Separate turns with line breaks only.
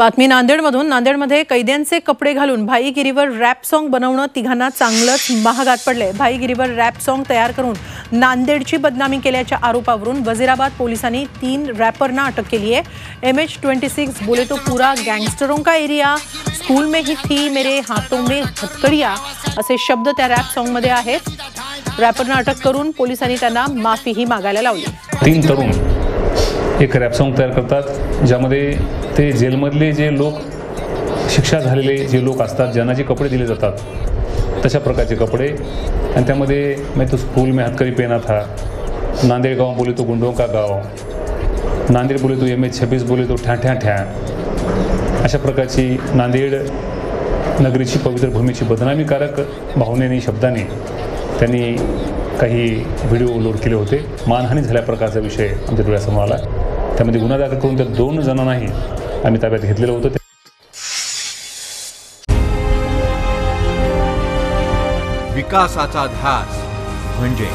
बातमी नांदेडमधून. नांदेडमध्ये कैद्यांचे कपडे घालून भाईगिरीवर रॅप सॉन्ग बनवणं तिघांना चांगलंच महागात पडले भाईगिरीवर रॅप सॉन्ग तयार करून नांदेडची बदनामी केल्याच्या आरोपावरून वजीराबाद पोलिसांनी तीन रॅपरना अटक केली आहे एम एच ट्वेंटी सिक्स बोले तो पुरा गँगस्टरों का एरिया. स्कूल में ही थी मेरे हाथों में हतकडिया असे शब्द त्या रॅप सॉन्गमध्ये आहेत. रॅपरना अटक करून पोलिसांनी त्यांना माफीही मागायला लावली.
तीन तरुण एक रॅप सॉन्ग तयार करतात ज्यामध्ये ते जेलमधले जे लोक शिक्षा झालेले जे लोक असतात ज्यांना जे कपडे दिले जातात तशा प्रकारचे कपडे. आणि त्यामध्ये मी तो स्कूल में हातकरी पेना था नांदेड गाव बोले तो गुंडों का गाव नांदेड बोले तो एम एच छब्बीस बोले तो ठ्या ठ्या ठ्या. अशा प्रकारची नांदेड नगरीची पवित्र भूमीची बदनामीकारक भावनेने शब्दाने त्यांनी काही व्हिडिओ लोड केले होते. मानहानी झाल्या प्रकारचा विषय आमच्या डोळ्यासमोर आला. त्यामध्ये गुन्हा दाखल करून त्या दोन जणांनाही आम्ही ताब्यात घेतलेलं होतं.
विकासाचा ध्यास म्हणजे